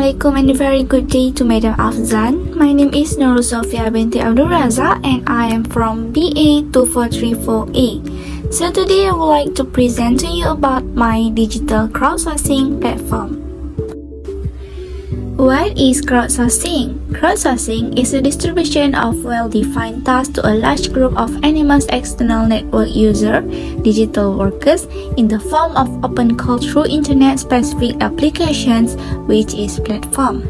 Assalamualaikum and a very good day to Madam Afzan. My name is Nurul Sofia binti Abdul Raza and I am from BA 2434A. So today I would like to present to you about my digital crowdsourcing platform. What is crowdsourcing? Crowdsourcing is a distribution of well-defined tasks to a large group of anonymous external network user, digital workers, in the form of open call through internet-specific applications, which is platform.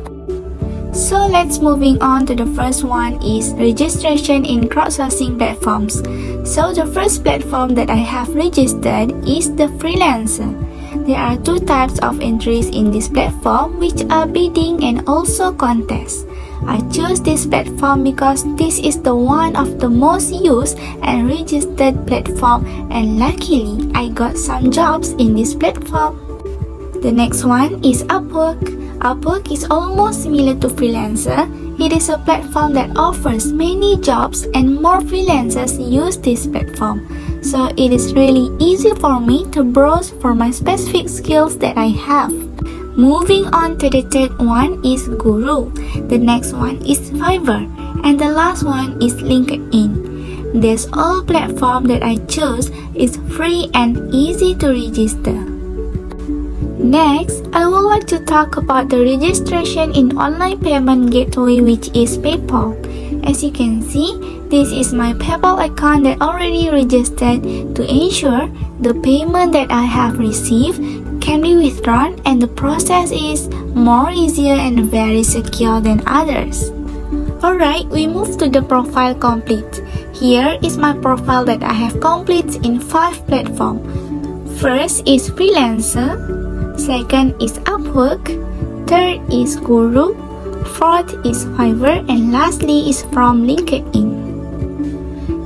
So let's moving on to the first one is registration in crowdsourcing platforms. So the first platform that I have registered is the freelancer. There are two types of entries in this platform which are bidding and also contest. I chose this platform because this is the one of the most used and registered platform and luckily I got some jobs in this platform. The next one is Upwork. Upwork is almost similar to Freelancer. It is a platform that offers many jobs and more freelancers use this platform so it is really easy for me to browse for my specific skills that I have. Moving on to the third one is Guru, the next one is Fiverr, and the last one is LinkedIn. This all platform that I chose is free and easy to register. Next, I would like to talk about the registration in online payment gateway which is PayPal. As you can see, this is my PayPal account that already registered to ensure the payment that I have received can be withdrawn and the process is more easier and very secure than others. Alright, we move to the profile complete. Here is my profile that I have complete in 5 platforms. First is Freelancer, second is Upwork, third is Guru, fourth is Fiverr, and lastly is from LinkedIn.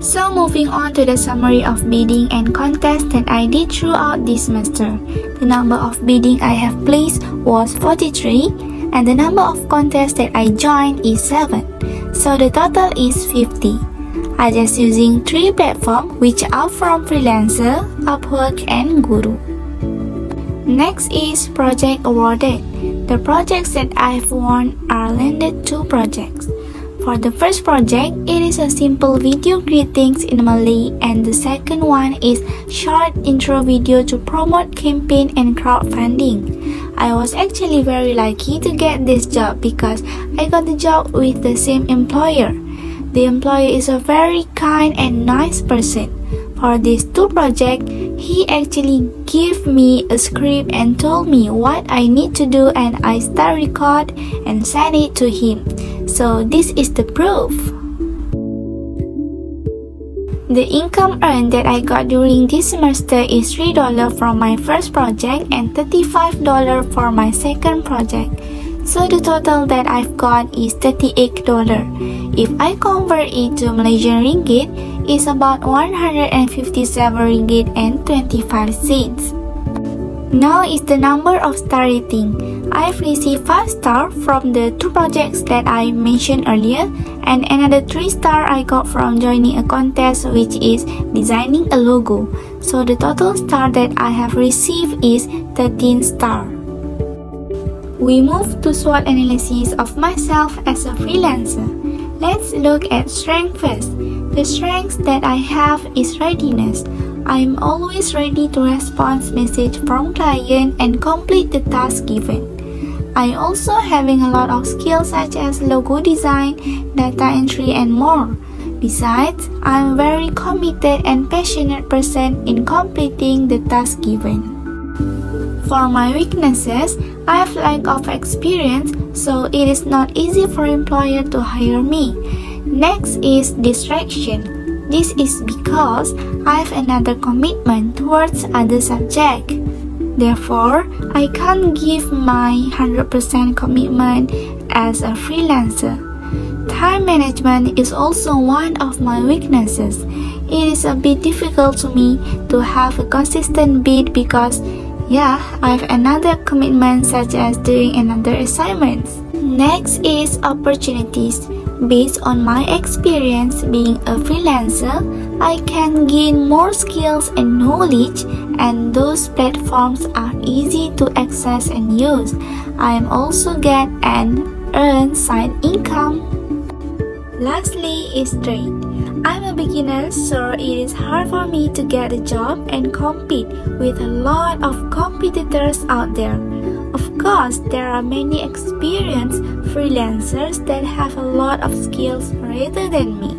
So moving on to the summary of bidding and contest that I did throughout this semester. The number of bidding I have placed was 43 and the number of contests that I joined is 7. So the total is 50. I just using 3 platforms which are from Freelancer, Upwork and Guru. Next is project awarded. The projects that I've won are landed 2 projects. For the first project, it is a simple video greetings in Malay and the second one is short intro video to promote campaign and crowdfunding. I was actually very lucky to get this job because I got the job with the same employer. The employer is a very kind and nice person. For these two projects, he actually gave me a script and told me what I need to do and I start record and send it to him. So this is the proof. The income earned that I got during this semester is $3 from my first project and $35 for my second project. So the total that I've got is $38. If I convert it to Malaysian ringgit, it's about 157 ringgit and 25 cents. Now is the number of star rating. I've received 5 star from the two projects that I mentioned earlier and another 3 star I got from joining a contest which is designing a logo. So the total star that I have received is 13 star. We move to SWOT analysis of myself as a freelancer. Let's look at strength first. The strengths that I have is readiness. I'm always ready to respond message from client and complete the task given. I also having a lot of skills such as logo design, data entry and more. Besides, I'm very committed and passionate person in completing the task given. For my weaknesses, I have lack of experience, so it is not easy for employer to hire me. Next is distraction. This is because I have another commitment towards other subject. Therefore, I can't give my 100% commitment as a freelancer. Time management is also one of my weaknesses. It is a bit difficult to me to have a consistent bid because, yeah, I have another commitment such as doing another assignments. Next is opportunities. Based on my experience being a freelancer, I can gain more skills and knowledge, and those platforms are easy to access and use. I am also get an earn side income. Lastly is trade. I'm a beginner, so it is hard for me to get a job and compete with a lot of competitors out there. Of course, there are many experienced freelancers that have a lot of skills rather than me.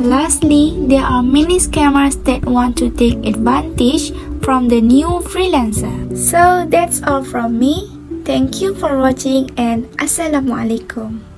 Lastly, there are many scammers that want to take advantage from the new freelancer. So that's all from me. Thank you for watching and Assalamualaikum.